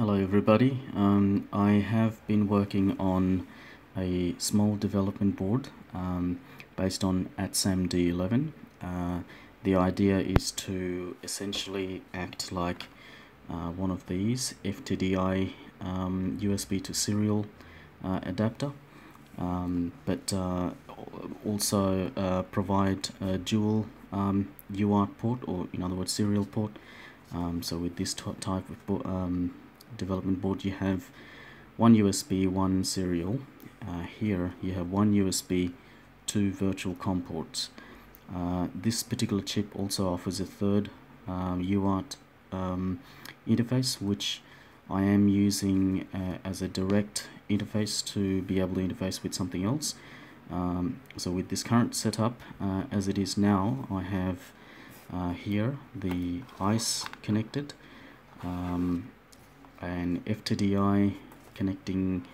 Hello everybody. Um, I have been working on a small development board um, based on ATSAM-D11. Uh, the idea is to essentially act like uh, one of these FTDI um, USB to serial uh, adapter um, but uh, also uh, provide a dual um, UART port or in other words serial port um, so with this type of um, development board you have one USB one serial. Uh, here you have one USB two virtual COM ports uh, this particular chip also offers a third um, UART um, interface which I am using uh, as a direct interface to be able to interface with something else. Um, so with this current setup uh, as it is now I have uh, here the ICE connected. Um, an FTDI connecting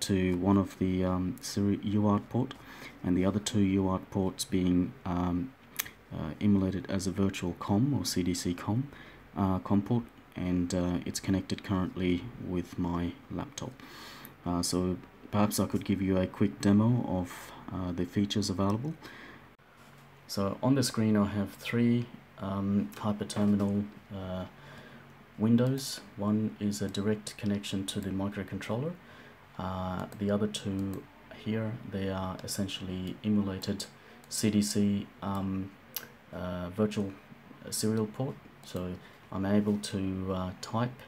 to one of the um, UART port and the other two UART ports being um, uh, emulated as a virtual COM or CDC COM, uh, COM port and uh, it's connected currently with my laptop. Uh, so perhaps I could give you a quick demo of uh, the features available. So on the screen I have three um, hyperterminal uh, windows. One is a direct connection to the microcontroller. Uh, the other two here, they are essentially emulated CDC um, uh, virtual serial port. So I'm able to uh, type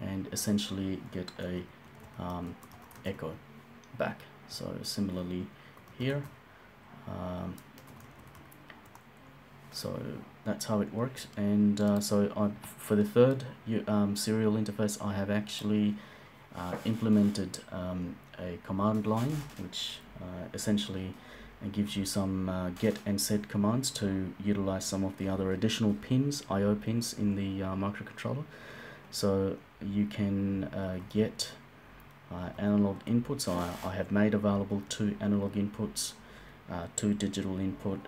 and essentially get a um, echo back. So similarly here, um, so that's how it works. And uh, so I, for the third um, serial interface I have actually uh, implemented um, a command line which uh, essentially gives you some uh, get and set commands to utilize some of the other additional pins IO pins in the uh, microcontroller. So you can uh, get analog inputs. I, I have made available two analog inputs two digital input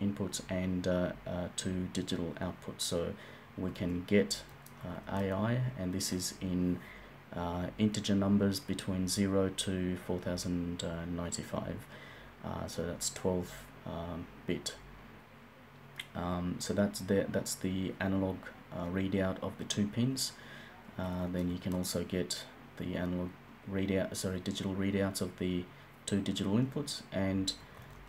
inputs and uh, uh, to digital outputs so we can get uh, AI and this is in uh, integer numbers between 0 to 4095 uh, so that's 12 um, bit. Um, so that's the that's the analog uh, readout of the two pins. Then you can also get the analog readout sorry digital readouts of the two digital inputs and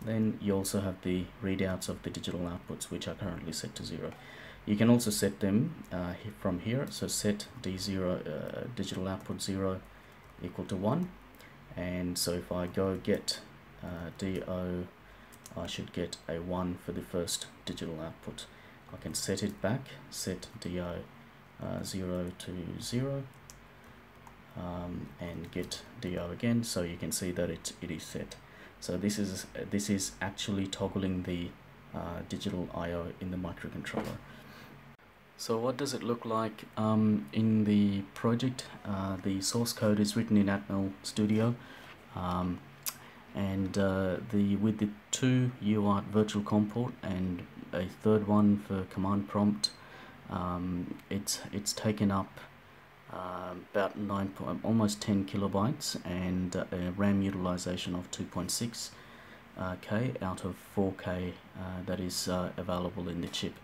then you also have the readouts of the digital outputs which are currently set to 0 you can also set them uh, from here. So set d0 uh, digital output 0 equal to 1 and so if I go get uh, do I should get a 1 for the first digital output. I can set it back set do uh, 0 to 0 um, and get do again. So you can see that it, it is set so this is this is actually toggling the uh, digital I.O. in the microcontroller so what does it look like um, in the project uh, the source code is written in Atmel Studio um, and uh, the with the two UART virtual COM port and a third one for command prompt um, it's it's taken up uh, about 9 almost 10 kilobytes and uh, a RAM utilization of 2.6 uh, K out of 4K uh, that is uh, available in the chip.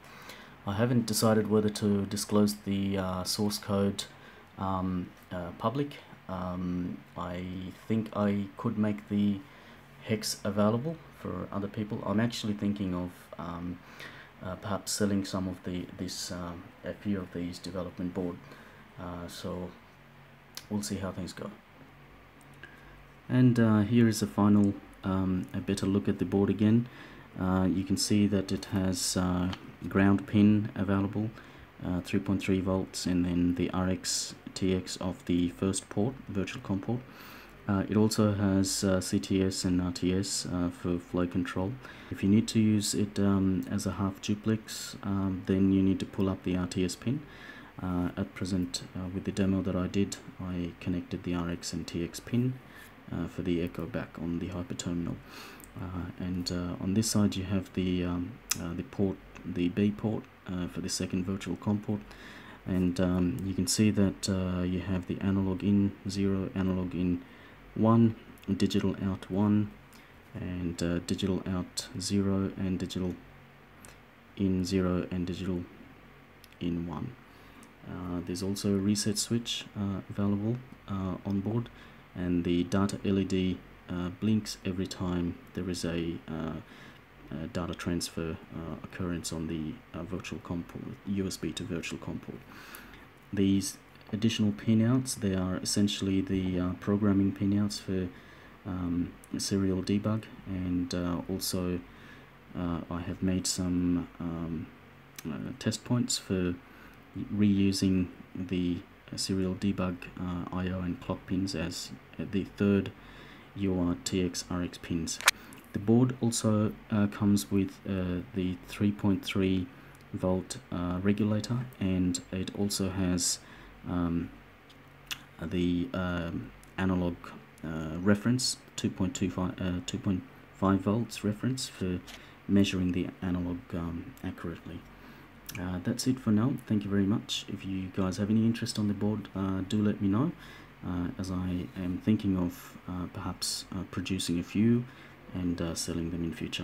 I haven't decided whether to disclose the uh, source code um, public. Um, I think I could make the hex available for other people. I'm actually thinking of um, perhaps selling some of the this um, a few of these development board uh, so we'll see how things go. And uh, here is a final um, a better look at the board again. Uh, you can see that it has uh, ground pin available uh, 3.3 volts and then the RX TX of the first port virtual COM port. Uh, it also has CTS and RTS for flow control. If you need to use it um, as a half duplex um, then you need to pull up the RTS pin uh, at present uh, with the demo that I did I connected the RX and TX pin uh, for the echo back on the hyperterminal. Uh, and uh, on this side you have the um, uh, the port the B port for the second virtual COM port. And um, you can see that you have the analog in 0 analog in 1 digital out 1 and digital out 0 and digital in 0 and digital in 1 uh, there's also a reset switch uh, available uh, on board and the data LED uh, blinks every time there is a, uh, data transfer uh, occurrence on the virtual COM port, USB to virtual COM port. These additional pinouts, they are essentially the programming pinouts for um, serial debug and also I have made some um, test points for reusing the serial debug uh, I.O. and clock pins as the third UART RX pins. The board also uh, comes with uh, the 3.3 volt uh, regulator and it also has um, the um, analog uh, reference 2.25 uh, 2.5 volts reference for measuring the analog um, accurately. Uh, that's it for now. Thank you very much. If you guys have any interest on the board, uh, do let me know uh, as I am thinking of uh, perhaps uh, producing a few and uh, selling them in future.